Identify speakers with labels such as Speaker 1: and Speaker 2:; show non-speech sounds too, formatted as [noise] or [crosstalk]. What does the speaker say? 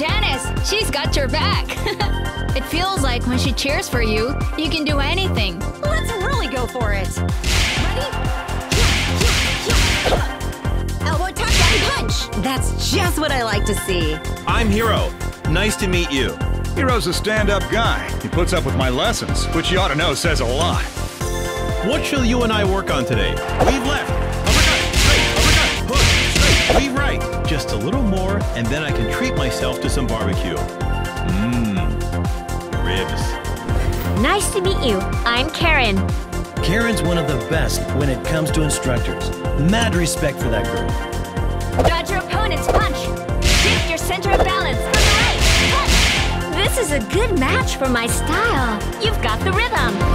Speaker 1: Janice, she's got your back. [laughs] it feels like when she cheers for you, you can do anything.
Speaker 2: Let's really go for it. Ready? Elbow tuck and punch. That's just what I like to see.
Speaker 3: I'm Hero. Nice to meet you.
Speaker 4: Hero's a stand-up guy. He puts up with my lessons, which you ought to know says a lot.
Speaker 3: What shall you and I work on today? Weave little more, and then I can treat myself to some barbecue. Mmm. Ribs.
Speaker 5: Nice to meet you. I'm Karen.
Speaker 6: Karen's one of the best when it comes to instructors. Mad respect for that girl.
Speaker 5: Dodge your opponent's punch. Shift your center of balance right. Punch. This is a good match for my style. You've got the rhythm.